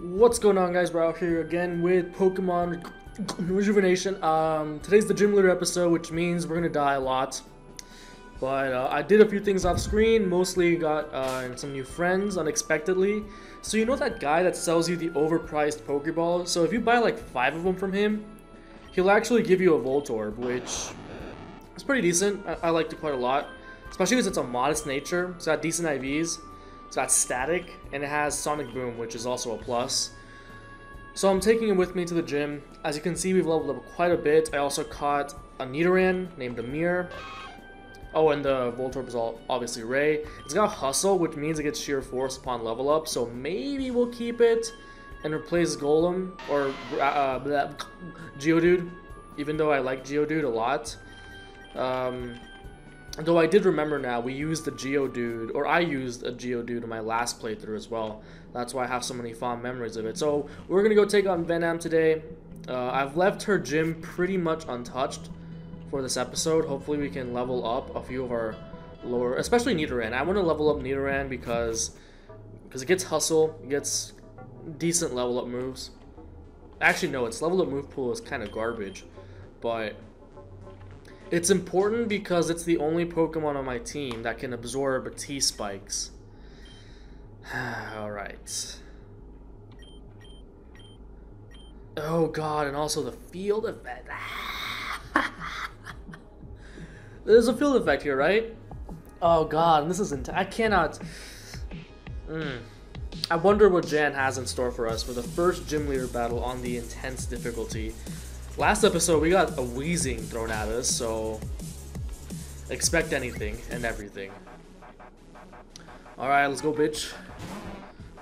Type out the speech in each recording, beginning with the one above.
What's going on guys, we're out here again with Pokemon Rejuvenation. Um, today's the gym leader episode, which means we're gonna die a lot. But uh, I did a few things off screen, mostly got uh, some new friends unexpectedly. So you know that guy that sells you the overpriced Pokeball? So if you buy like five of them from him, he'll actually give you a Voltorb, which is pretty decent. I, I liked it quite a lot, especially because it's a modest nature. It's got decent IVs. It's got static, and it has Sonic Boom, which is also a plus. So I'm taking it with me to the gym. As you can see, we've leveled up quite a bit. I also caught a Nidoran named Amir. Oh, and the Voltorb is all obviously Ray. It's got Hustle, which means it gets Sheer Force upon level up, so maybe we'll keep it and replace Golem or uh, uh, Geodude, even though I like Geodude a lot. Um, Though I did remember now, we used the Geodude, or I used a Geodude in my last playthrough as well. That's why I have so many fond memories of it. So we're going to go take on Venam today. Uh, I've left her gym pretty much untouched for this episode. Hopefully we can level up a few of our lower, especially Nidoran. I want to level up Nidoran because, because it gets hustle, it gets decent level up moves. Actually, no, its level up move pool is kind of garbage, but it's important because it's the only Pokemon on my team that can absorb T-Spikes. Alright. Oh god, and also the field effect. There's a field effect here, right? Oh god, and this is not I cannot... Mm. I wonder what Jan has in store for us for the first gym leader battle on the intense difficulty. Last episode, we got a wheezing thrown at us, so expect anything and everything. Alright, let's go, bitch.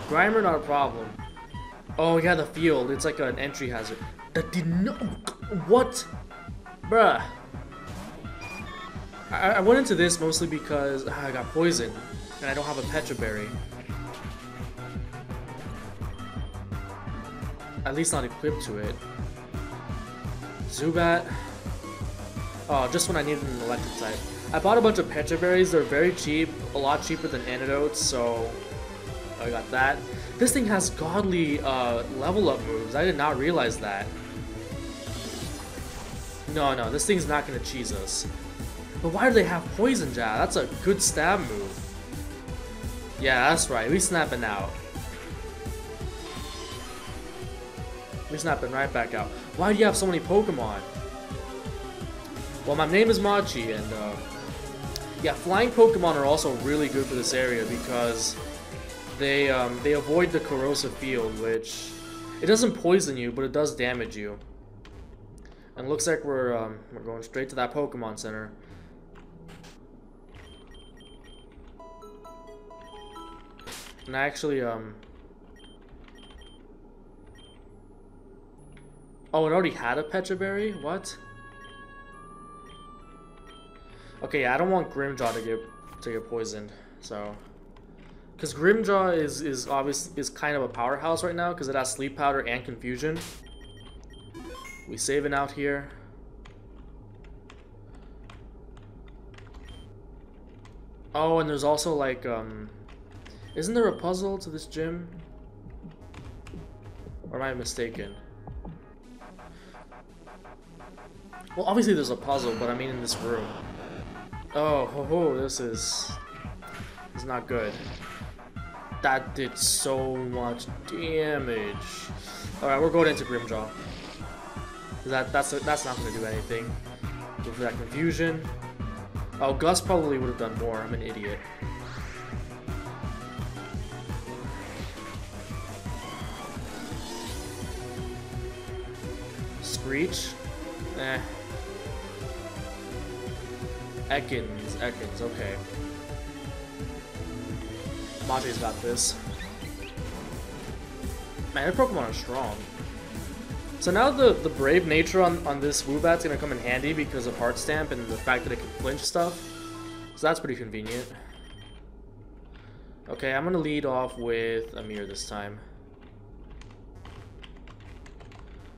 Grimer, not a problem. Oh, yeah, the field. It's like an entry hazard. That did not... What? Bruh. I, I went into this mostly because ah, I got poisoned, and I don't have a Pecha Berry. At least not equipped to it. Zubat. Oh, just when I needed an electric type. I bought a bunch of Pecha Berries. They're very cheap, a lot cheaper than antidotes, so I got that. This thing has godly uh, level up moves. I did not realize that. No, no, this thing's not going to cheese us. But why do they have Poison Jab? That's a good stab move. Yeah, that's right. We snapping out. We snapping right back out. Why do you have so many Pokemon? Well, my name is Machi, and uh, yeah, flying Pokemon are also really good for this area because they um, they avoid the corrosive field, which it doesn't poison you, but it does damage you. And looks like we're um, we're going straight to that Pokemon Center. And I actually um Oh, it already had a Pecha Berry? What? Okay, yeah, I don't want Grimmjow to get to get poisoned, so because Grimmjow is is obvious is kind of a powerhouse right now because it has Sleep Powder and Confusion. We saving out here. Oh, and there's also like um, isn't there a puzzle to this gym? Or am I mistaken? Well, obviously there's a puzzle, but I mean in this room. Oh, ho ho, this is... is not good. That did so much damage. Alright, we're going into Grimmjow. That, that's, that's not going to do anything. Go for that confusion. Oh, Gus probably would have done more. I'm an idiot. Screech? Eh. Ekans, Ekans, okay. Mate's got this. Man, their Pokemon are strong. So now the, the brave nature on, on this Woobat's gonna come in handy because of Heart Stamp and the fact that it can flinch stuff. So that's pretty convenient. Okay, I'm gonna lead off with Amir this time.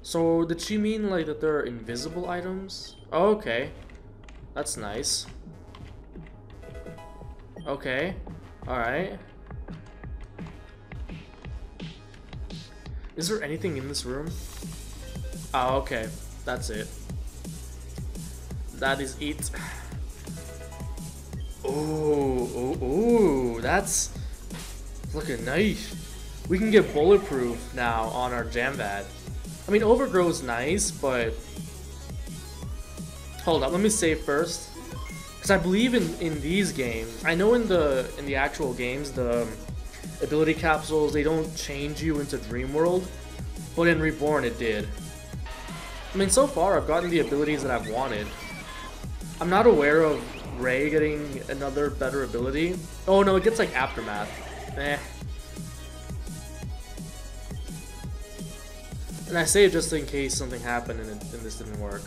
So did she mean like that there are invisible items? Oh, okay. That's nice. Okay. Alright. Is there anything in this room? Oh, okay. That's it. That is it. Ooh, ooh, ooh, that's looking nice. We can get bulletproof now on our Jamvad. I mean, Overgrow's nice, but... Hold up, let me save first. Because I believe in, in these games, I know in the in the actual games, the ability capsules, they don't change you into Dream World, but in Reborn it did. I mean, so far I've gotten the abilities that I've wanted. I'm not aware of Ray getting another better ability. Oh no, it gets like Aftermath. Eh. And I say it just in case something happened and, it, and this didn't work.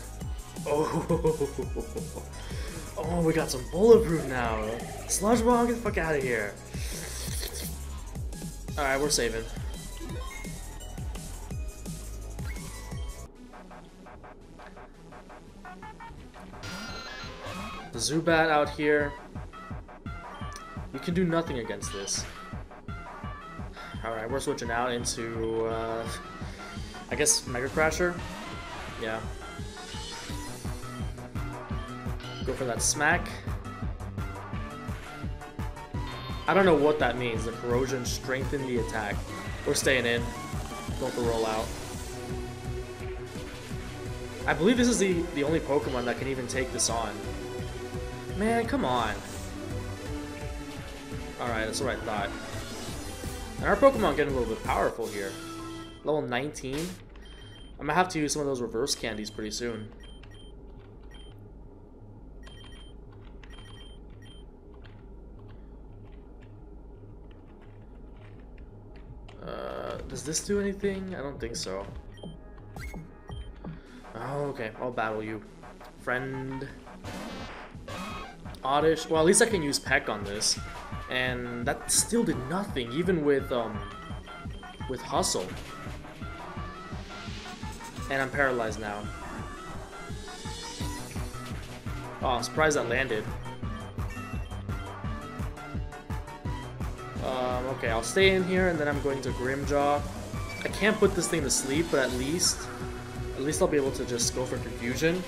Oh, oh, we got some bulletproof now. Sludge Bomb, get the fuck out of here. Alright, we're saving. The Zubat out here. You can do nothing against this. Alright, we're switching out into, uh, I guess Mega Crasher? Yeah. Go for that smack. I don't know what that means. The corrosion strengthened the attack. We're staying in. Going for rollout. I believe this is the, the only Pokemon that can even take this on. Man, come on. Alright, that's what I thought. And our Pokemon getting a little bit powerful here. Level 19. I'm gonna have to use some of those reverse candies pretty soon. Uh, does this do anything? I don't think so. Oh, okay. I'll battle you. Friend. Oddish. Well, at least I can use Peck on this. And that still did nothing, even with, um, with Hustle. And I'm paralyzed now. Oh, I'm surprised that landed. Um, okay, I'll stay in here and then I'm going to Grimmjow. I can't put this thing to sleep, but at least, at least I'll be able to just go for Confusion.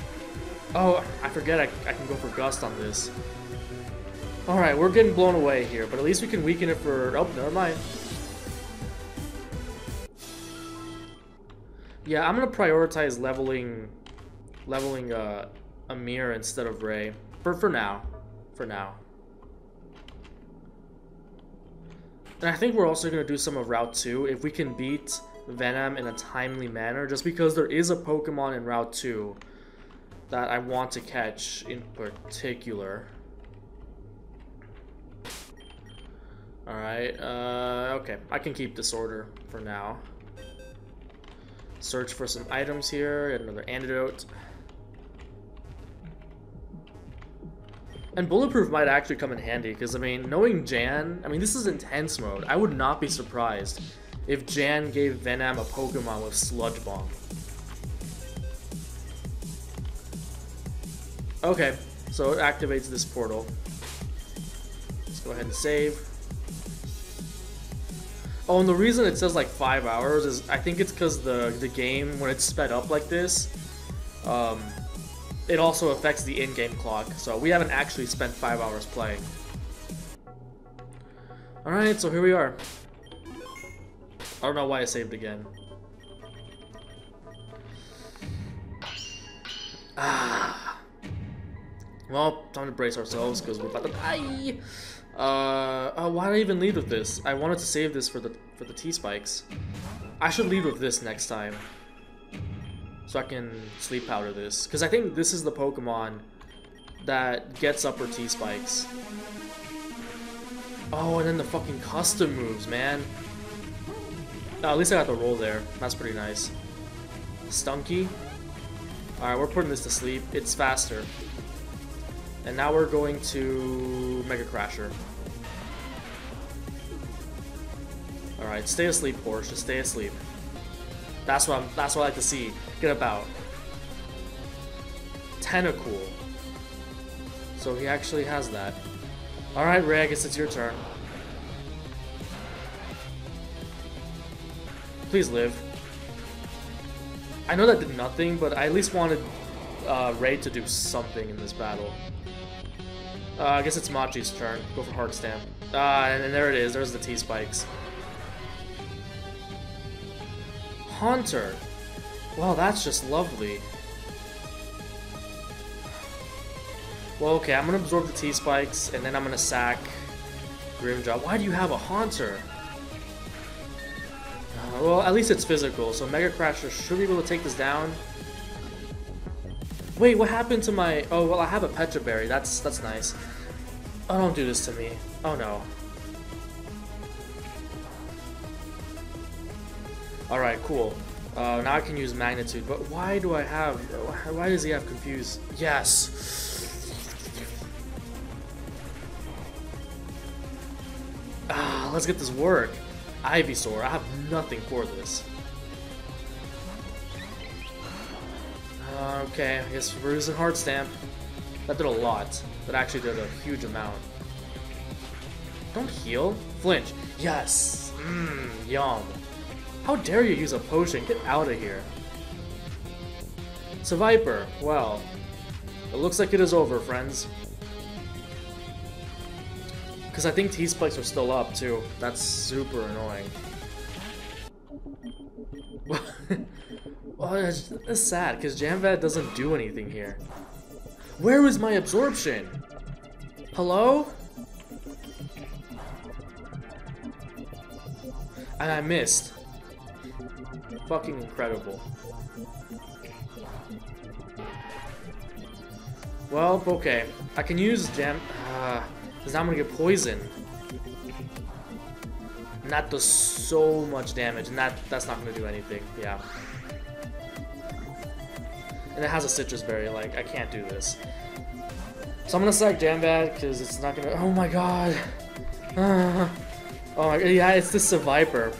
Oh, I forget I, I can go for Gust on this. Alright, we're getting blown away here, but at least we can weaken it for... Oh, never mind. Yeah, I'm gonna prioritize leveling leveling uh, Amir instead of Ray. For for now. For now. And I think we're also gonna do some of Route 2 if we can beat Venam in a timely manner, just because there is a Pokemon in Route 2 that I want to catch in particular. Alright, uh, okay. I can keep this order for now. Search for some items here, another antidote. And Bulletproof might actually come in handy, because, I mean, knowing Jan, I mean, this is intense mode. I would not be surprised if Jan gave Venam a Pokemon with Sludge Bomb. Okay, so it activates this portal. Let's go ahead and save. Oh, and the reason it says like five hours is I think it's because the the game when it's sped up like this, um, it also affects the in-game clock. So we haven't actually spent five hours playing. All right, so here we are. I don't know why I saved again. Ah. Well, time to brace ourselves because we're about to die. Uh, oh, why did I even lead with this? I wanted to save this for the for the T-spikes. I should lead with this next time. So I can sleep powder this. Because I think this is the Pokemon that gets upper T-spikes. Oh, and then the fucking custom moves, man. Oh, at least I got the roll there. That's pretty nice. Stunky. Alright, we're putting this to sleep. It's faster. And now we're going to Mega Crasher. Alright, stay asleep, Porsche. Just stay asleep. That's what I'm, that's what I like to see. Get about. Tentacool. So he actually has that. Alright, Ray, I guess it's your turn. Please live. I know that did nothing, but I at least wanted uh, Ray to do something in this battle. Uh, I guess it's Machi's turn. Go for Heart Stamp. Ah, and, and there it is. There's the T-Spikes. Haunter. Wow, that's just lovely. Well, okay, I'm gonna absorb the T-Spikes, and then I'm gonna sack Grimmjow. Why do you have a Haunter? Uh, well, at least it's physical, so Mega Crasher should be able to take this down. Wait, what happened to my... Oh, well, I have a Pecha Berry. That's, that's nice. Oh, don't do this to me. Oh, no. Alright, cool. Uh, now I can use Magnitude, but why do I have... Why does he have Confuse? Yes! Ah, let's get this work. Ivysaur, I have nothing for this. Uh, okay, I guess we're using Heart Stamp. That did a lot. That actually did a huge amount. Don't heal. Flinch. Yes. Mmm, yum. How dare you use a potion? Get out of here. A Viper. Well, it looks like it is over, friends. Because I think T-Spikes are still up, too. That's super annoying. well, it's, it's sad, because Jamvad doesn't do anything here. Where is my absorption? Hello? And I missed. Fucking incredible. Well, okay. I can use Jam... Uh, because now I'm gonna get poisoned. And that does so much damage, and that that's not gonna do anything. Yeah. And it has a Sitrus Berry, like, I can't do this. So I'm gonna select Jambad, because it's not gonna- Oh my god! Uh, oh my god. yeah, it's this Survivor.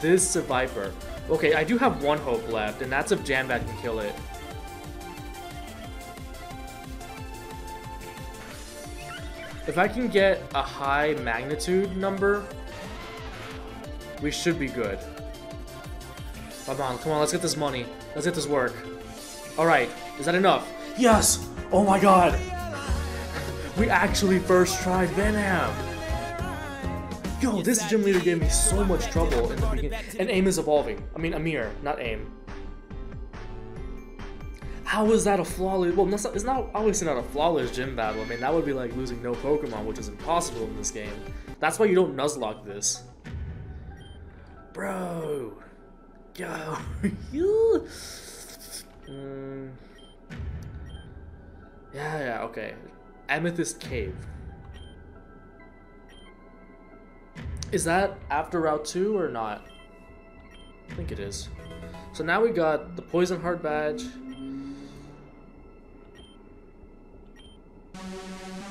This Survivor. Okay, I do have one hope left, and that's if Jambad can kill it. If I can get a high magnitude number, we should be good. Come on, come on, let's get this money. Let's get this work. Alright, is that enough? Yes! Oh my god! We actually first tried Venam! Yo, this gym leader gave me so much trouble in the beginning. And AIM is evolving. I mean, Amir, not AIM. How is that a flawless? Well, not, it's not obviously not a flawless gym battle. I mean, that would be like losing no Pokemon, which is impossible in this game. That's why you don't Nuzlocke this. Bro. Yo. you. mm. Yeah, yeah, okay. Amethyst Cave. Is that after Route 2 or not? I think it is. So now we got the Poison Heart Badge,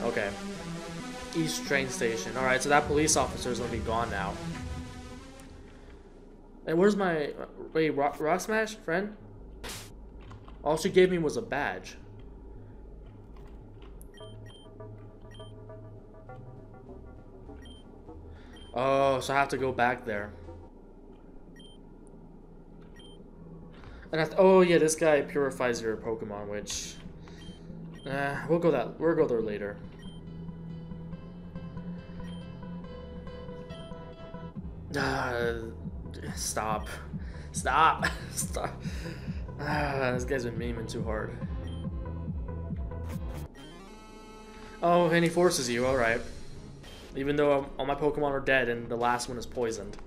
Okay. East train station. Alright, so that police officer is gonna be gone now. And where's my... Wait, rock, rock Smash, friend? All she gave me was a badge. Oh, so I have to go back there. And I oh yeah, this guy purifies your Pokemon, which uh, we'll go that. We'll go there later. Uh, stop. Stop. Stop. Ah, this guy's been memeing too hard. Oh, and he forces you, alright. Even though all my Pokemon are dead and the last one is poisoned.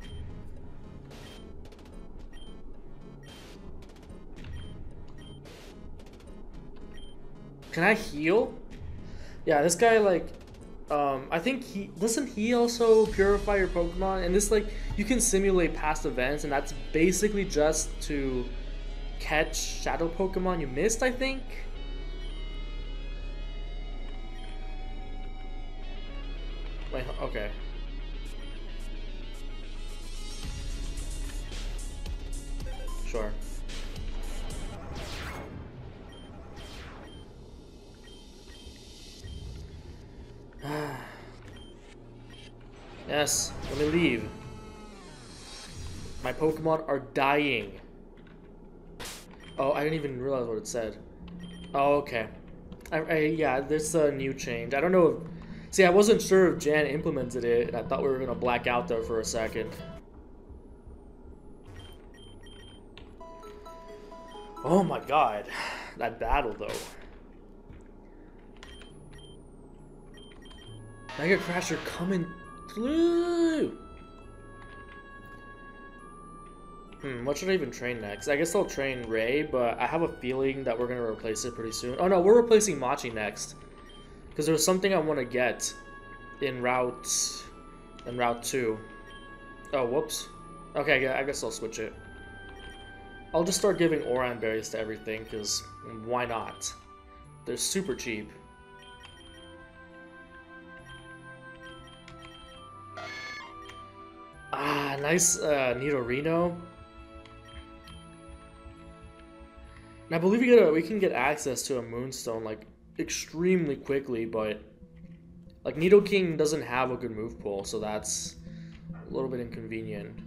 Can I heal? Yeah, this guy like um, I think he doesn't he also purify your Pokemon and this like you can simulate past events and that's basically just to catch shadow Pokemon you missed I think. Pokemon are dying. Oh, I didn't even realize what it said. Oh, okay. I, I, yeah, this a uh, new change. I don't know if... See, I wasn't sure if Jan implemented it, and I thought we were going to black out there for a second. Oh my god. That battle, though. Mega Crasher coming through! Hmm, what should I even train next? I guess I'll train Ray, but I have a feeling that we're going to replace it pretty soon. Oh no, we're replacing Machi next. Because there's something I want to get in Route... in Route 2. Oh, whoops. Okay, yeah, I guess I'll switch it. I'll just start giving Oran berries to everything, because why not? They're super cheap. Ah, nice uh, Nidorino. And I believe we get a, we can get access to a Moonstone like extremely quickly, but like Nidoking doesn't have a good move pool, so that's a little bit inconvenient.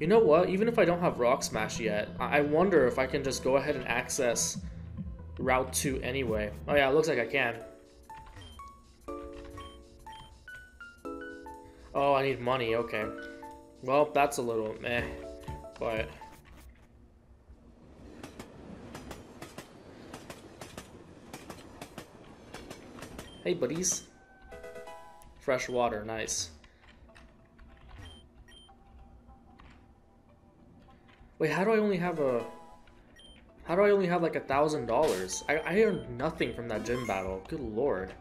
You know what? Even if I don't have Rock Smash yet, I wonder if I can just go ahead and access Route 2 anyway. Oh yeah, it looks like I can. Oh, I need money, okay. Well, that's a little meh, but... Hey, buddies. Fresh water, nice. Wait, how do I only have a... How do I only have like a thousand dollars? I, earned nothing from that gym battle. Good lord.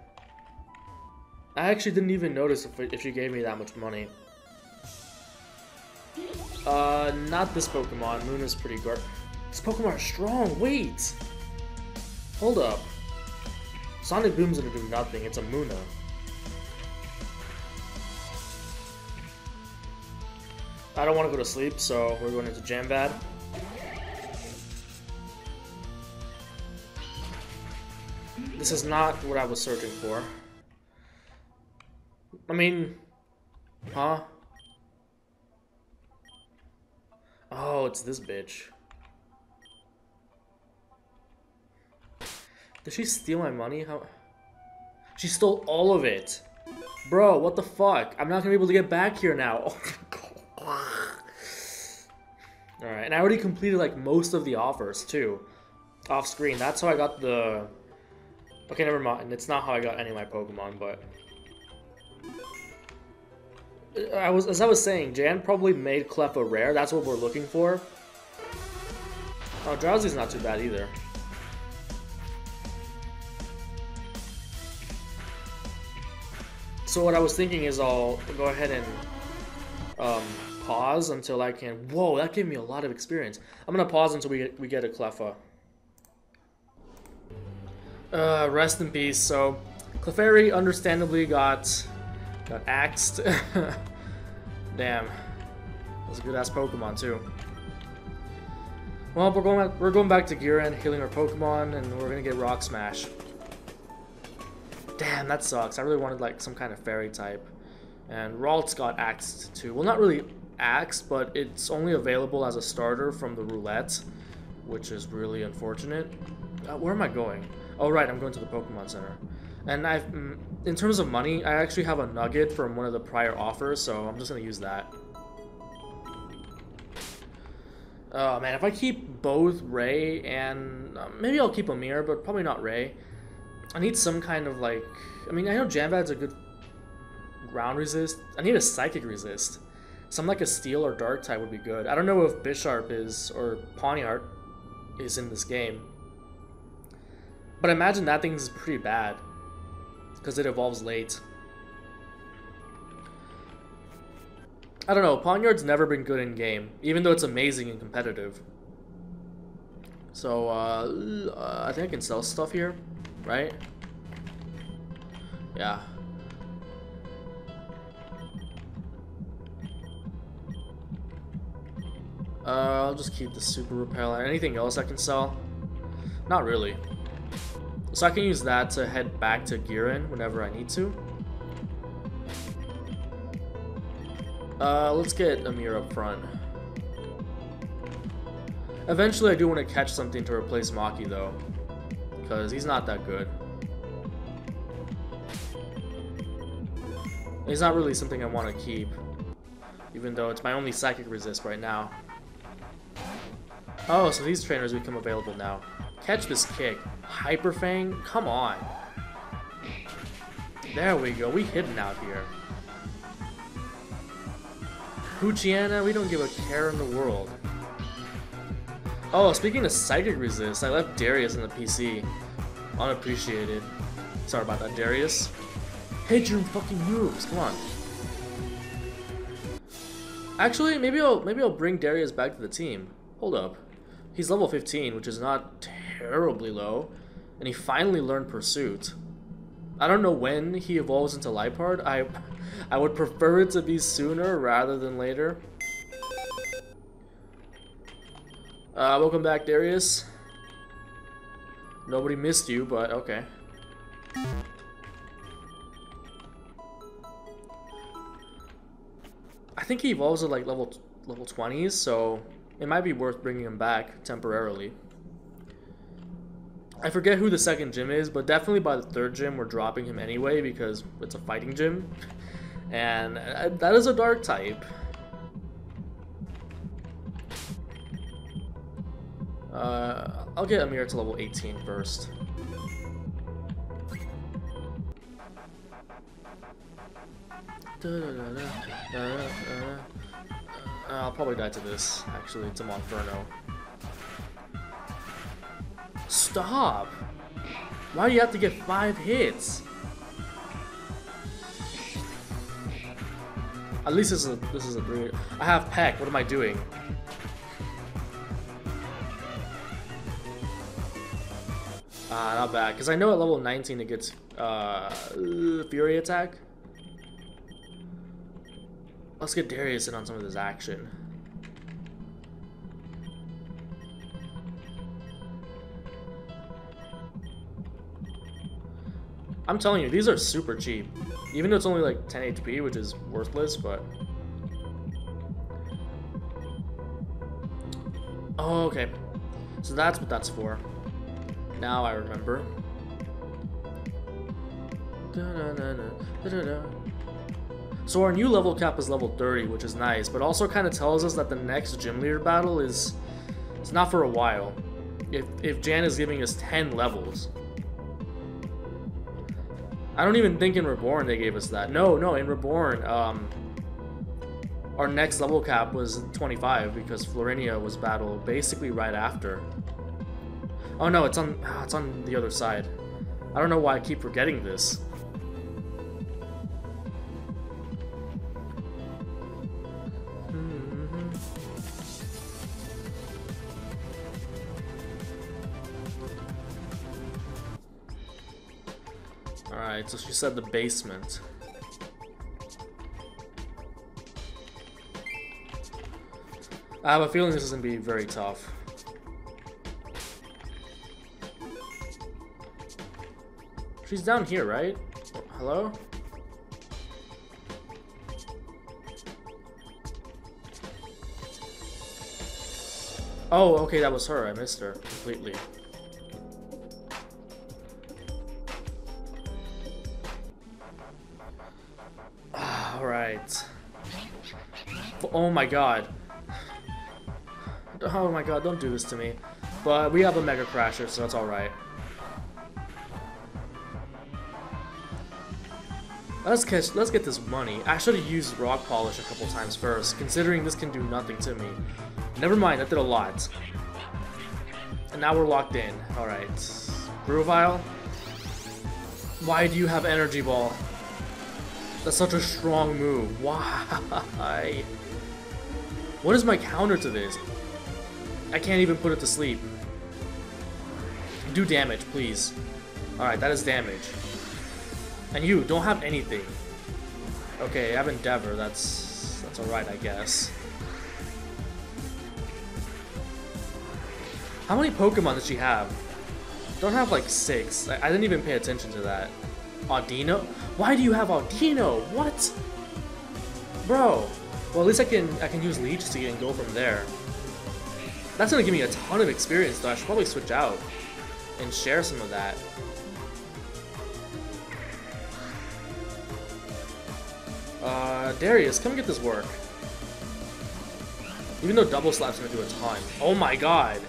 I actually didn't even notice if, if she gave me that much money. Uh, not this Pokemon. Moon is pretty gar- This Pokemon is strong. Wait! Hold up. Sonic Boom's gonna do nothing, it's a Munna. I don't want to go to sleep, so we're going into Jambad. This is not what I was searching for. I mean, huh? Oh, it's this bitch. Did she steal my money? How? She stole all of it. Bro, what the fuck? I'm not gonna be able to get back here now. Alright, and I already completed like most of the offers too. Off screen. That's how I got the... Okay, never mind. It's not how I got any of my Pokemon, but... I was, as I was saying, Jan probably made Cleffa rare. That's what we're looking for. Oh, Drowzee's not too bad either. So what I was thinking is I'll go ahead and um, pause until I can... Whoa, that gave me a lot of experience. I'm going to pause until we get, we get a Cleffa. Uh, rest in peace. So, Clefairy understandably got got axed. Damn. That was a good-ass Pokemon, too. Well, we're going, we're going back to Gearen, healing our Pokemon, and we're going to get Rock Smash. Damn, that sucks. I really wanted like some kind of fairy type. And Ralts got axed too. Well, not really axed, but it's only available as a starter from the roulette, which is really unfortunate. Uh, where am I going? Oh, right, I'm going to the Pokemon Center. And I've, mm, in terms of money, I actually have a nugget from one of the prior offers, so I'm just gonna use that. Oh man, if I keep both Ray and uh, maybe I'll keep Amir, but probably not Ray. I need some kind of like... I mean, I know Jambad's a good ground resist. I need a psychic resist. Some like a steel or dark type would be good. I don't know if Bisharp is, or Pawniard is in this game. But I imagine that thing's pretty bad. Because it evolves late. I don't know, Pawniard's never been good in game, even though it's amazing and competitive. So, uh, uh I think I can sell stuff here right? Yeah. Uh, I'll just keep the super repellent. Anything else I can sell? Not really. So I can use that to head back to Gearen whenever I need to. Uh, let's get Amir up front. Eventually I do want to catch something to replace Maki though. Because he's not that good. He's not really something I want to keep. Even though it's my only psychic resist right now. Oh, so these trainers become available now. Catch this kick. Hyper Fang? Come on. There we go. We hidden out here. Poochyena, we don't give a care in the world. Oh, speaking of Psychic Resist, I left Darius in the PC. Unappreciated. Sorry about that, Darius. Hit your fucking moves, come on. Actually, maybe I'll maybe I'll bring Darius back to the team. Hold up. He's level 15, which is not terribly low, and he finally learned Pursuit. I don't know when he evolves into Liepard. I I would prefer it to be sooner rather than later. Uh, welcome back, Darius. Nobody missed you, but okay. I think he evolves at like level level 20s, so it might be worth bringing him back temporarily. I forget who the second gym is, but definitely by the third gym we're dropping him anyway because it's a fighting gym. And uh, that is a dark type. Uh, I'll get Amir to level 18 first. I'll probably die to this, actually, to Monferno. Stop! Why do you have to get five hits? At least this is a, this is a three. I have Peck. What am I doing? Ah, not bad. Because I know at level 19 it gets uh, Fury attack. Let's get Darius in on some of this action. I'm telling you, these are super cheap. Even though it's only like 10 HP, which is worthless, but... Oh, okay. So that's what that's for. Now I remember. so our new level cap is level 30, which is nice, but also kind of tells us that the next gym leader battle is... It's not for a while. If, if Jan is giving us 10 levels, I don't even think in Reborn they gave us that. No, no, in Reborn, um, our next level cap was 25 because Florinia was battled basically right after. Oh no, it's on ah, it's on the other side. I don't know why I keep forgetting this. Alright, so she said the basement. I have a feeling this is going to be very tough. She's down here, right? Hello? Oh, okay, that was her. I missed her completely. Ah, alright. Oh my god. Oh my god, don't do this to me. But we have a Mega Crasher, so that's alright. Let's catch, let's get this money. I should have used Rock Polish a couple times first, considering this can do nothing to me. Never mind, that did a lot. And now we're locked in. Alright. Grovyle? Why do you have Energy Ball? That's such a strong move. Why? What is my counter to this? I can't even put it to sleep. Do damage, please. Alright, that is damage. And you don't have anything. Okay, I have Endeavor. That's that's alright, I guess. How many Pokemon does she have? Don't have like six. I, I didn't even pay attention to that. Audino? Why do you have Audino? What? Bro. Well, at least I can I can use Leech Seed and go from there. That's gonna give me a ton of experience though. I should probably switch out and share some of that. Uh, Darius, come get this work. Even though double slap's gonna do a ton. Oh my god.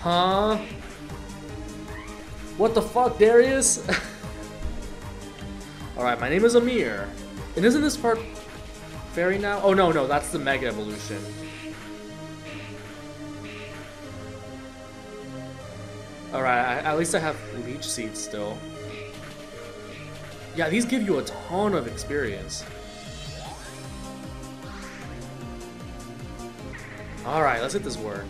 Huh? What the fuck, Darius? Alright, my name is Amir. And isn't this part fairy now? Oh no, no, that's the Mega Evolution. Alright, at least I have Leech Seeds still. Yeah, these give you a ton of experience. Alright, let's hit this work.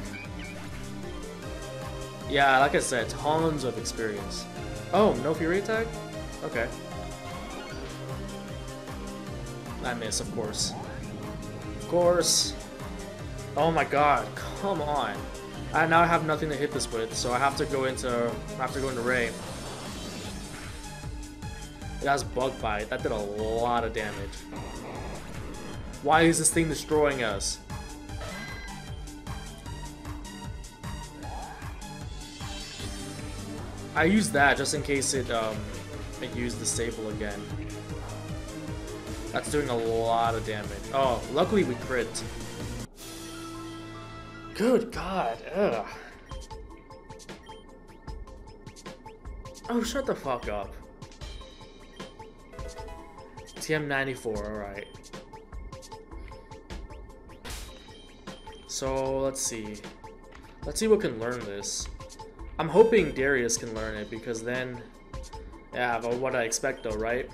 Yeah, like I said, tons of experience. Oh, no Fury attack? Okay. I miss, of course. Of course. Oh my god, come on. I now I have nothing to hit this with, so I have to go into I have to go into Ray. It has Bug Bite. That did a lot of damage. Why is this thing destroying us? I use that just in case it um it used the staple again. That's doing a lot of damage. Oh, luckily we crit. Good God, ugh. Oh, shut the fuck up. TM94, alright. So, let's see. Let's see what can learn this. I'm hoping Darius can learn it because then... Yeah, but what I expect though, right?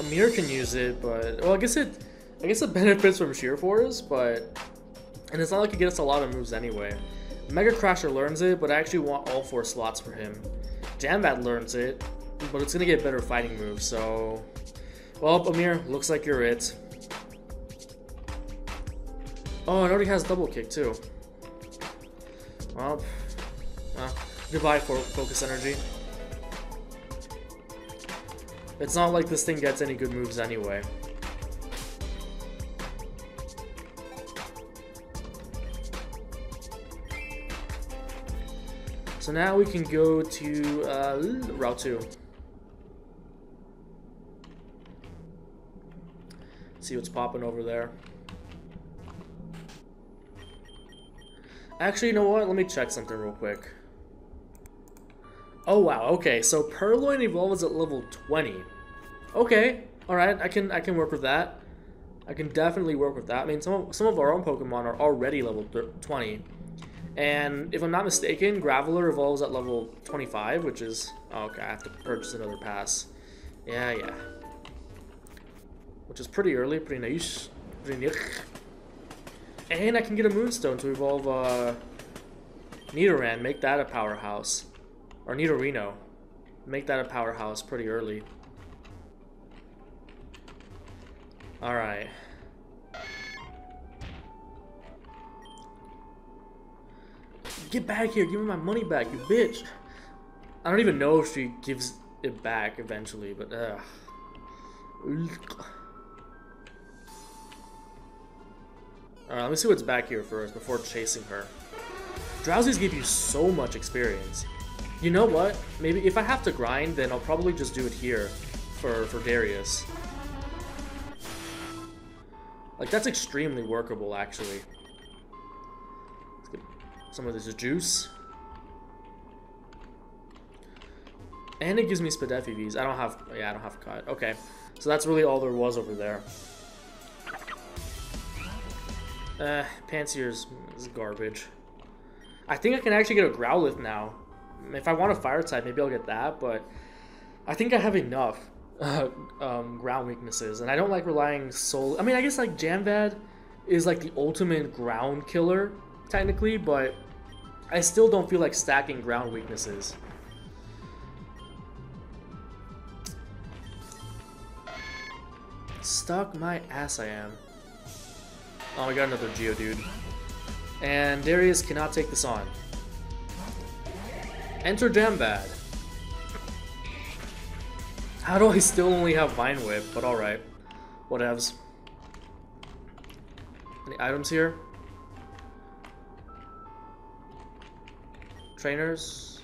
Amir can use it, but... Well, I guess it... I guess it benefits from Sheer Force, but... And it's not like it gets a lot of moves anyway. Mega Crasher learns it, but I actually want all four slots for him. Jambat learns it, but it's gonna get better fighting moves, so... Well, Amir, looks like you're it. Oh, it already has double kick too. Well, uh, goodbye for focus energy. It's not like this thing gets any good moves anyway. So now we can go to uh, Route 2. See what's popping over there. Actually, you know what? Let me check something real quick. Oh wow, okay, so Purrloin evolves at level 20. Okay, alright, I can I can work with that. I can definitely work with that. I mean, some of, some of our own Pokemon are already level 20. And if I'm not mistaken, Graveler evolves at level 25, which is... Oh, okay, I have to purchase another pass. Yeah, yeah. Which is pretty early, pretty nice. Pretty nice. And I can get a Moonstone to evolve uh, Nidoran, make that a powerhouse. Or Nidorino. Make that a powerhouse pretty early. Alright. Get back here, give me my money back, you bitch. I don't even know if she gives it back eventually, but ugh. Alright, let me see what's back here first before chasing her. Drowzees give you so much experience. You know what? Maybe if I have to grind, then I'll probably just do it here for, for Darius. Like, that's extremely workable, actually. Let's get some of this juice. And it gives me Spadef EVs. I don't have... Yeah, I don't have cut. Okay. So that's really all there was over there. Uh, Pansear's is garbage. I think I can actually get a Growlithe now. If I want a Fire type, maybe I'll get that, but I think I have enough uh, um, ground weaknesses, and I don't like relying solely... I mean, I guess, like, Jamvad is, like, the ultimate ground killer, technically, but I still don't feel like stacking ground weaknesses. Stuck my ass I am. Oh, we got another Geodude. And Darius cannot take this on. Enter Jambad. How do I still only have Vine Whip? But alright. Whatevs. Any items here? Trainers?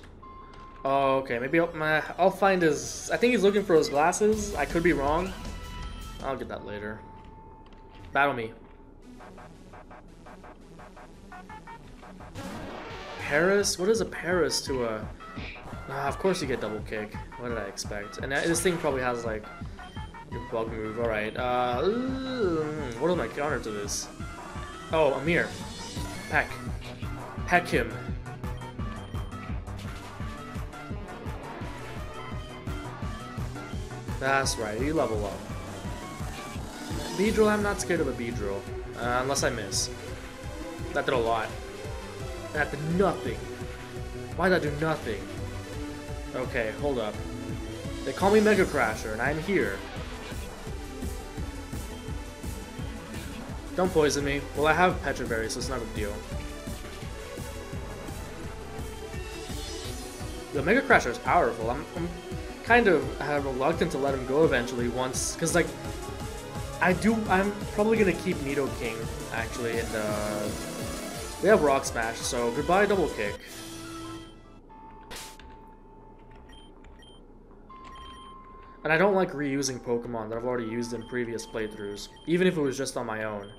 Oh, okay. Maybe I'll, I'll find his... I think he's looking for his glasses. I could be wrong. I'll get that later. Battle me. Paras? What is a Paras to a... Ah, of course you get double kick. What did I expect? And this thing probably has like bug move. All right. Uh, what is my counter to this? Oh, Amir. Peck. Peck him. That's right. You level up. Beedrill, I'm not scared of a Beedrill. Uh, unless I miss. That did a lot. That did nothing. Why did that do nothing? Okay, hold up. They call me Mega Crasher, and I'm here. Don't poison me. Well, I have Pecha Berry, so it's not a deal. The Mega Crasher is powerful. I'm, I'm kind of reluctant to let him go eventually once, because, like, I do, I'm probably going to keep Nidoking, actually, and, uh, we have Rock Smash, so goodbye Double Kick. And I don't like reusing Pokemon that I've already used in previous playthroughs, even if it was just on my own.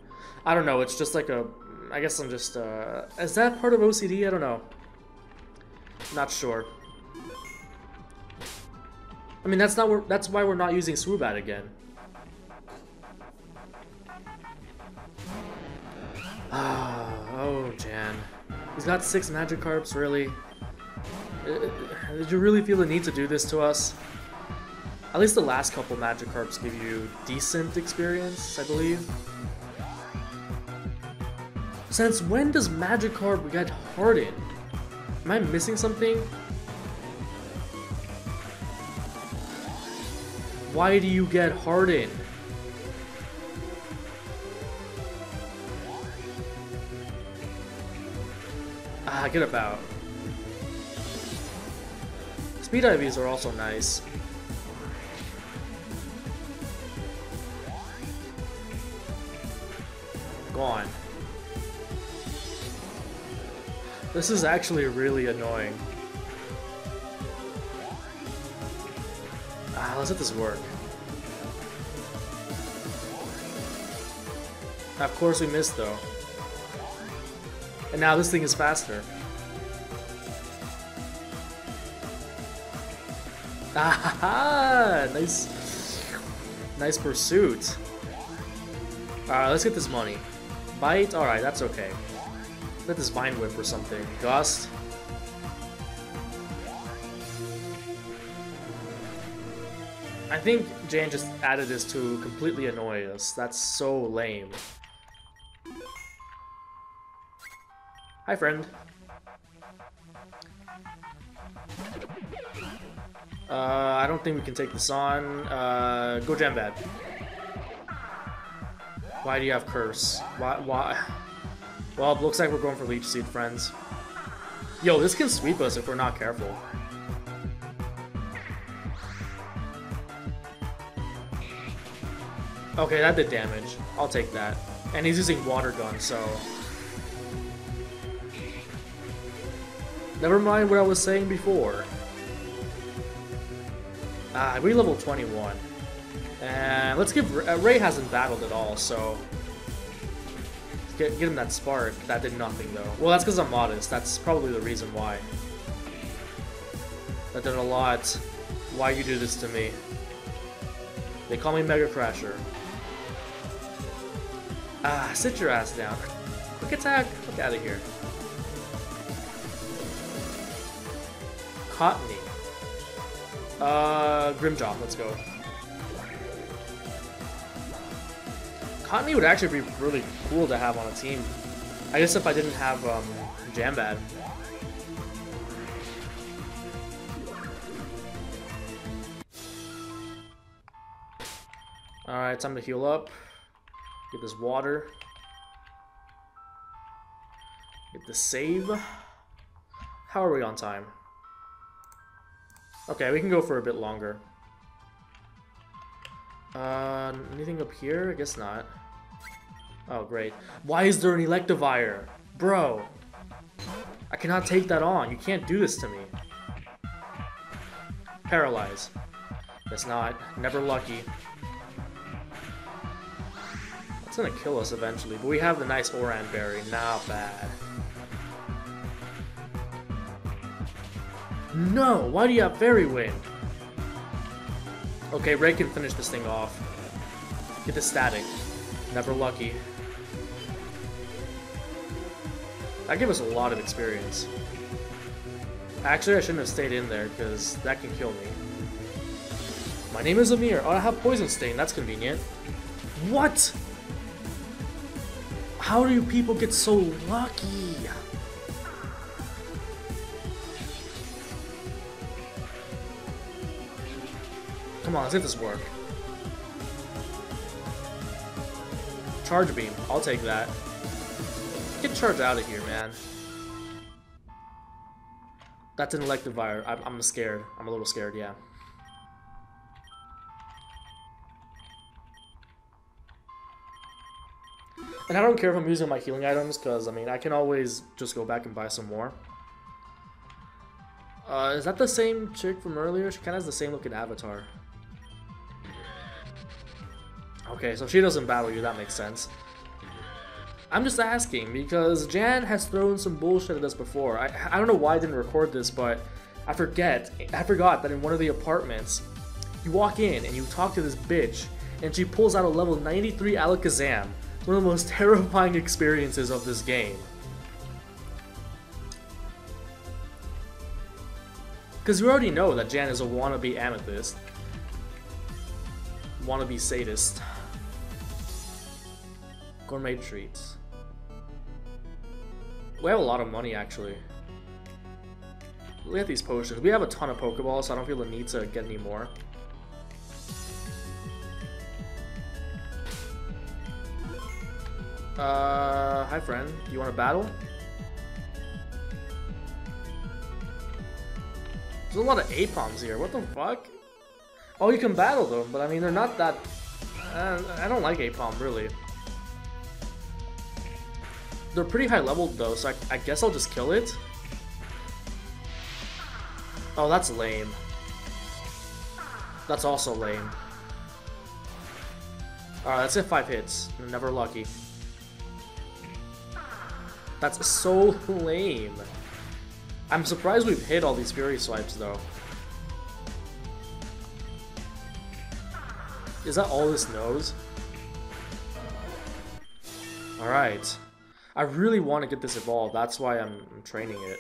I don't know, it's just like a... I guess I'm just, uh... Is that part of OCD? I don't know. Not sure. I mean, that's not that's why we're not using Swoobat again. Oh, Jan. He's got six Magikarps, really? Uh, did you really feel the need to do this to us? At least the last couple Magikarps give you decent experience, I believe. Since when does Magikarp get hardened? Am I missing something? Why do you get hardened? Get about. Speed IVs are also nice. gone. This is actually really annoying. Ah, let's let this work. Of course we missed though. And now this thing is faster. Ah, nice, nice pursuit. Alright, let's get this money. Bite? Alright, that's okay. Let this Vine Whip or something. Gust? I think Jane just added this to completely annoy us. That's so lame. Hi, friend. Uh, I don't think we can take this on. Uh, go Jam Bad. Why do you have Curse? Why? Why? Well, it looks like we're going for Leech Seed, friends. Yo, this can sweep us if we're not careful. Okay, that did damage. I'll take that. And he's using Water Gun, so... Never mind what I was saying before. Ah, we level 21. And let's give uh, Ray hasn't battled at all, so get get him that spark. That did nothing though. Well, that's because I'm modest. That's probably the reason why. That did a lot. Why you do this to me? They call me Mega Crasher. Ah, sit your ass down. Quick attack. Look out of here. Cottonee. Uh, Grimmjow. Let's go. Cottonee would actually be really cool to have on a team. I guess if I didn't have um, Jambad. Alright, time to heal up. Get this water. Get the save. How are we on time? Okay, we can go for a bit longer. Uh, anything up here? I guess not. Oh, great. Why is there an Electivire? Bro. I cannot take that on. You can't do this to me. Paralyze. It's not. Never lucky. That's gonna kill us eventually, but we have the nice Oran Berry. Not bad. No! Why do you have Fairy Wind? Okay, Ray can finish this thing off. Get the static. Never lucky. That gave us a lot of experience. Actually, I shouldn't have stayed in there, because that can kill me. My name is Amir. Oh, I have Poison Stain. That's convenient. What? How do you people get so lucky? Come on, let's get this work. Charge Beam. I'll take that. Get charged out of here, man. That's an Electivire. I'm, I'm scared. I'm a little scared, yeah. And I don't care if I'm using my healing items, because, I mean, I can always just go back and buy some more. Uh, is that the same chick from earlier? She kind of has the same looking avatar. Okay, so she doesn't battle you, that makes sense. I'm just asking, because Jan has thrown some bullshit at us before. I, I don't know why I didn't record this, but I forget, I forgot that in one of the apartments, you walk in and you talk to this bitch, and she pulls out a level 93 Alakazam, one of the most terrifying experiences of this game. Because we already know that Jan is a wannabe amethyst. Wannabe sadist. Gourmet treats. We have a lot of money, actually. Look at these potions. We have a ton of Pokeballs, so I don't feel the need to get any more. Uh, hi friend. You want to battle? There's a lot of Aipoms here. What the fuck? Oh, you can battle them, but I mean, they're not that... Uh, I don't like Aipom, really. They're pretty high leveled, though, so I, I guess I'll just kill it. Oh, that's lame. That's also lame. Alright, let's hit 5 hits. Never lucky. That's so lame. I'm surprised we've hit all these Fury Swipes, though. Is that all this knows? Alright. I really want to get this evolved, that's why I'm, training it.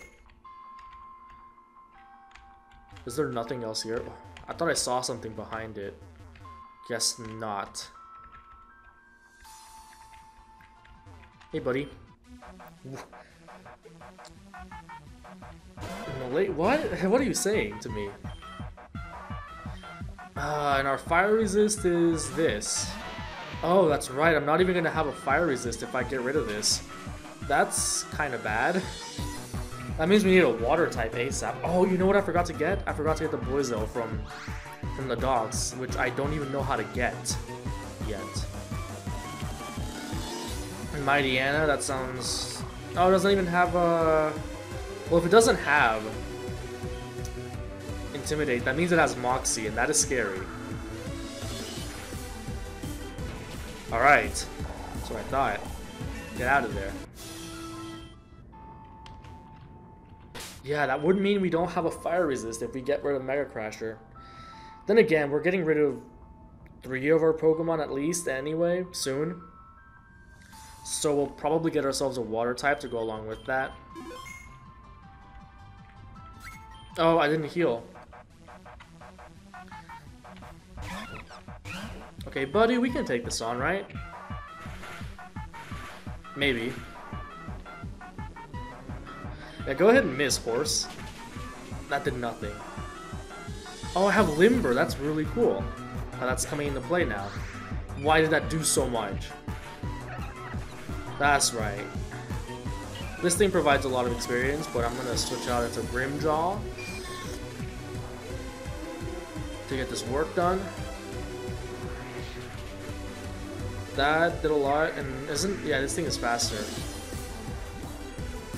Is there nothing else here? I thought I saw something behind it. Guess not. Hey, buddy. What? What are you saying to me? Uh, and our fire resist is this. Oh, that's right. I'm not even going to have a fire resist if I get rid of this. That's kind of bad. That means we need a water type ASAP. Oh, you know what I forgot to get? I forgot to get the Buizel from from the dogs, which I don't even know how to get yet. And Mightyena, that sounds... Oh, it doesn't even have a... Well, if it doesn't have Intimidate, that means it has Moxie, and that is scary. Alright. That's what I thought. Get out of there. Yeah, that would mean we don't have a fire resist if we get rid of Mega Crasher. Then again, we're getting rid of three of our Pokemon at least anyway, soon. So we'll probably get ourselves a water type to go along with that. Oh, I didn't heal. Okay, buddy, we can take this on, right? Maybe. Yeah, go ahead and miss, horse. That did nothing. Oh, I have Limber. That's really cool. Oh, that's coming into play now. Why did that do so much? That's right. This thing provides a lot of experience, but I'm gonna switch out into Grimmjow to get this work done. That did a lot, and isn't... Yeah, this thing is faster.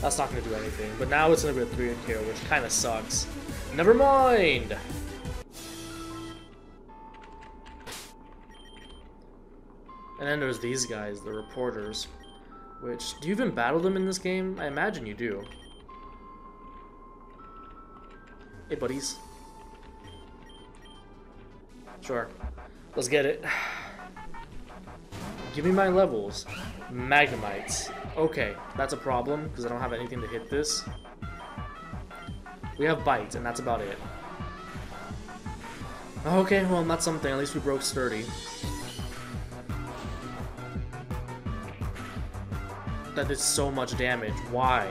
That's not going to do anything. But now it's going to be a 3 hit KO, which kind of sucks. Never mind! And then there's these guys, the reporters. Which, do you even battle them in this game? I imagine you do. Hey, buddies. Sure. Let's get it. Give me my levels. Magnemites. Okay, that's a problem, because I don't have anything to hit this. We have bites, and that's about it. Okay, well, not something. At least we broke sturdy. That did so much damage. Why?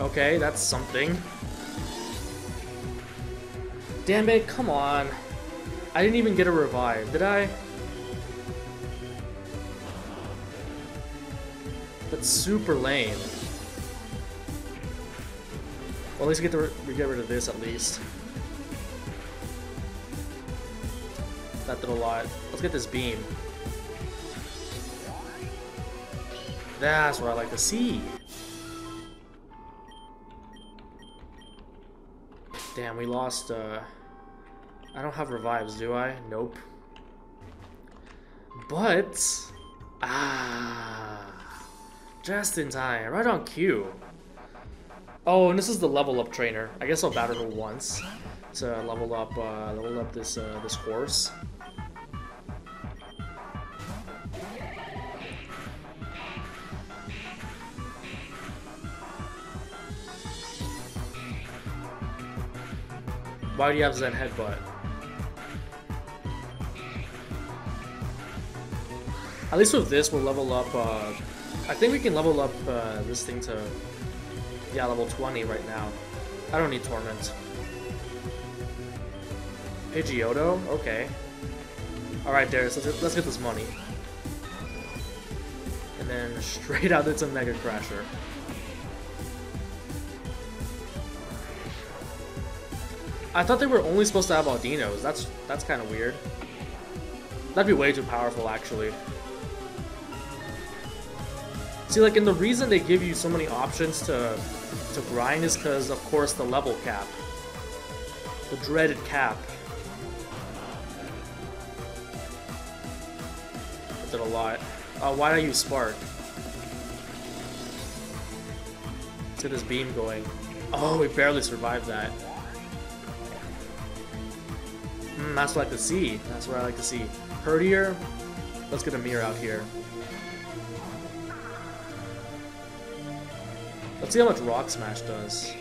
Okay, that's something. Damn it, come on. I didn't even get a revive, did I? That's super lame. Well, at least we get to we get rid of this at least. That did a lot. Let's get this beam. That's what I like to see. Damn, we lost, uh... I don't have revives, do I? Nope. But... Ah... Just in time. Right on cue. Oh, and this is the level up trainer. I guess I'll battle her once to level up, uh, level up this, uh, this horse. Why do you have Zen Headbutt? At least with this, we'll level up, uh, I think we can level up uh, this thing to, yeah, level 20 right now. I don't need Torment. Pidgeotto? Okay. Alright, Darius, let's let's get this money. And then straight out it's a Mega Crasher. I thought they were only supposed to have Aldinos. That's that's kind of weird. That'd be way too powerful, actually. See, like, and the reason they give you so many options to to grind is because, of course, the level cap. The dreaded cap. I did a lot. Uh, why did I use Spark? Get this beam going. Oh, we barely survived that. Mm, that's what I like to see. That's what I like to see. Herdier, let's get a mirror out here. Let's see how much Rock Smash does.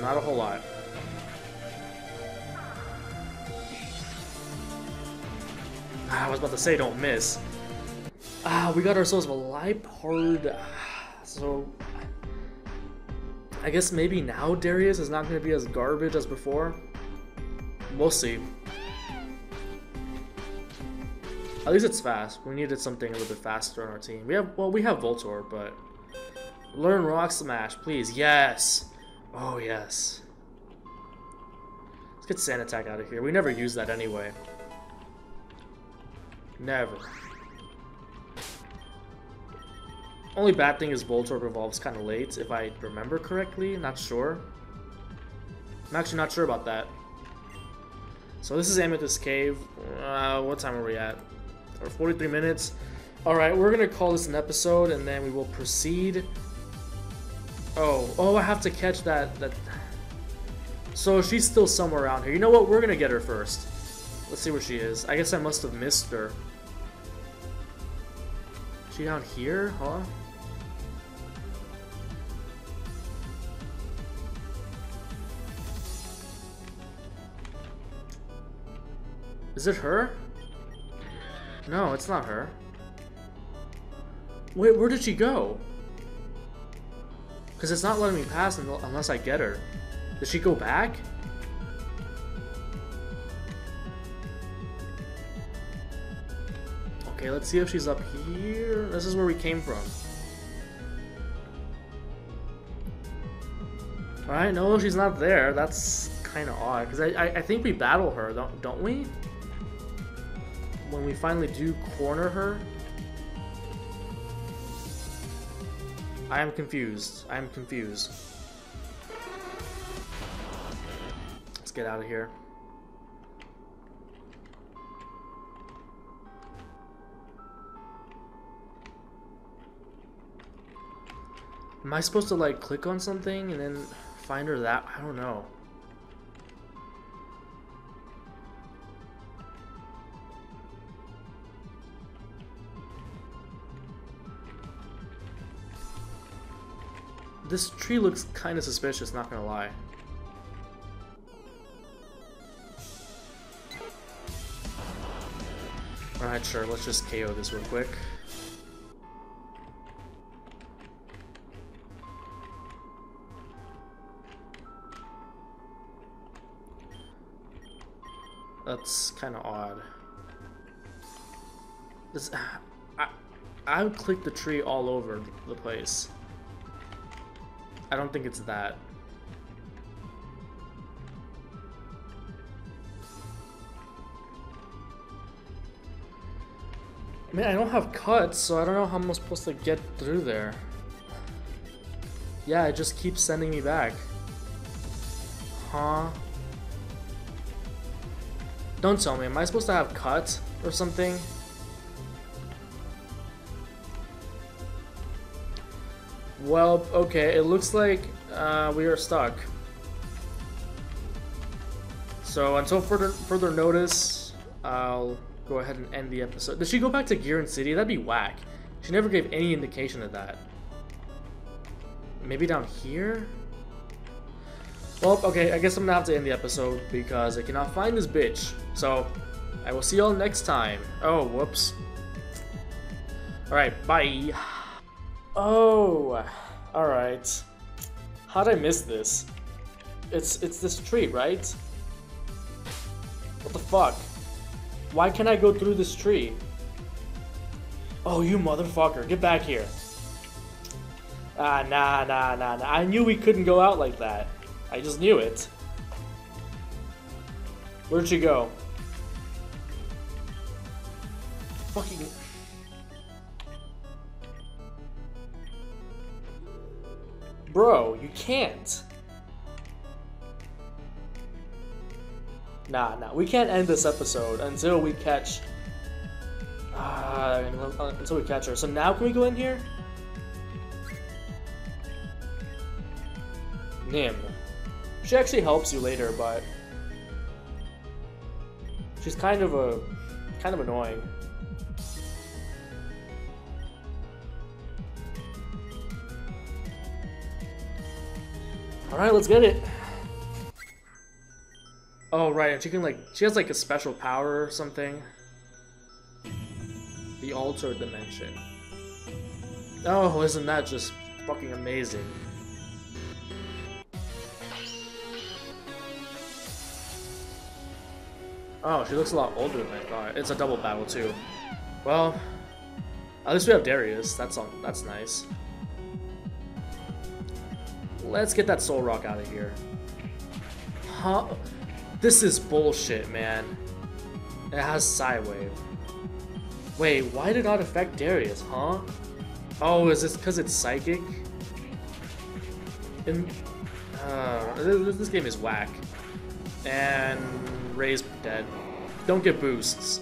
Not a whole lot. Ah, I was about to say don't miss. Ah, we got ourselves a Liepard. So, I guess maybe now Darius is not going to be as garbage as before. We'll see. At least it's fast. We needed something a little bit faster on our team. We have, well, we have Voltorb, but... Learn Rock Smash, please. Yes! Oh, yes. Let's get Sand Attack out of here. We never use that anyway. Never. Only bad thing is Voltorb evolves kind of late, if I remember correctly. Not sure. I'm actually not sure about that. So this is Amethyst Cave. Uh, what time are we at? or 43 minutes. All right, we're gonna call this an episode, and then we will proceed. Oh, oh, I have to catch that. That. So she's still somewhere around here. You know what? We're gonna get her first. Let's see where she is. I guess I must have missed her. She down here, huh? Is it her? No, it's not her. Wait, where did she go? Because it's not letting me pass unless I get her. Did she go back? Okay, let's see if she's up here. This is where we came from. Alright, no, she's not there. That's kind of odd. Because I, I, I think we battle her, don't, don't we? when we finally do corner her. I am confused. I am confused. Let's get out of here. Am I supposed to like click on something and then find her that? I don't know. This tree looks kind of suspicious, not gonna lie. Alright, sure, let's just KO this real quick. That's kind of odd. This, I, I would click the tree all over the place. I don't think it's that. I mean, I don't have cuts, so I don't know how I'm supposed to get through there. Yeah, it just keeps sending me back. Huh? Don't tell me, am I supposed to have cuts or something? Well, okay, it looks like uh, we are stuck. So until further further notice, I'll go ahead and end the episode. Did she go back to Gearen City? That'd be whack. She never gave any indication of that. Maybe down here? Well, okay, I guess I'm gonna have to end the episode because I cannot find this bitch. So, I will see y'all next time. Oh, whoops. Alright, bye. Oh, alright. How'd I miss this? It's, it's this tree, right? What the fuck? Why can't I go through this tree? Oh, you motherfucker, get back here. Ah, nah, nah, nah, nah. I knew we couldn't go out like that. I just knew it. Where'd she go? Fucking... Bro, you can't. Nah, nah. We can't end this episode until we catch... Uh, until we catch her. So now can we go in here? Nim. She actually helps you later, but... She's kind of a... kind of annoying. Alright, let's get it. Oh, right, she can, like, she has, like, a special power or something. The Alter Dimension. Oh, isn't that just fucking amazing? Oh, she looks a lot older than I thought. It's a double battle, too. Well, at least we have Darius. That's on. That's nice. Let's get that Solrock out of here. Huh? This is bullshit, man. It has Psywave. Wait, why did not affect Darius, huh? Oh, is this because it's Psychic? In, uh, this, game is whack. And Ray's dead. Don't get boosts.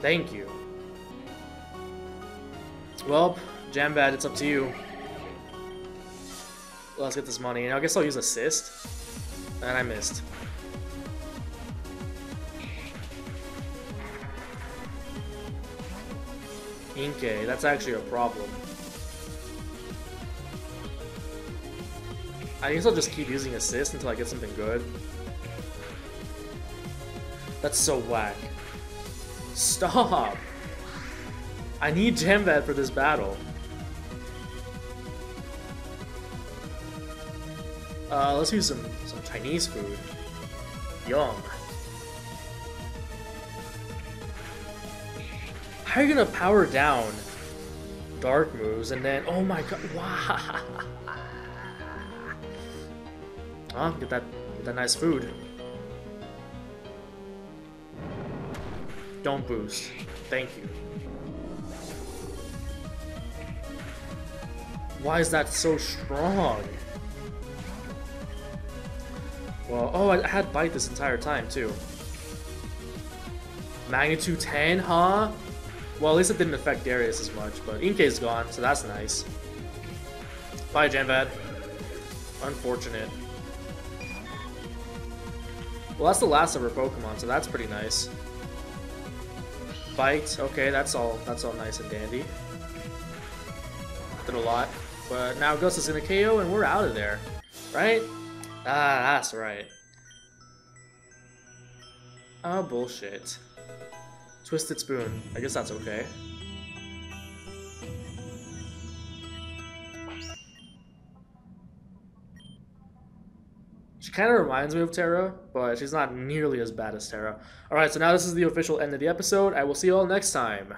Thank you. Well, Jambad, it's up to you. Let's get this money. I guess I'll use assist. And I missed. Inkay, that's actually a problem. I guess I'll just keep using assist until I get something good. That's so whack. Stop! I need Jambad for this battle. Uh, let's use some, some Chinese food. Yum. How are you gonna power down dark moves and then, oh my god, wow. Oh, get that, get that nice food. Don't boost. Thank you. Why is that so strong? Well, oh, I had Bite this entire time, too. Magnitude 10, huh? Well, at least it didn't affect Darius as much, but Inkay's gone, so that's nice. Bye, Janvad. Unfortunate. Well, that's the last of her Pokemon, so that's pretty nice. Bite, okay, that's all that's all nice and dandy. Did a lot. But now Gus is in a KO and we're out of there. Right? Ah, that's right. Oh, bullshit. Twisted Spoon. I guess that's okay. She kind of reminds me of Tera, but she's not nearly as bad as Tera. Alright, so now this is the official end of the episode. I will see you all next time.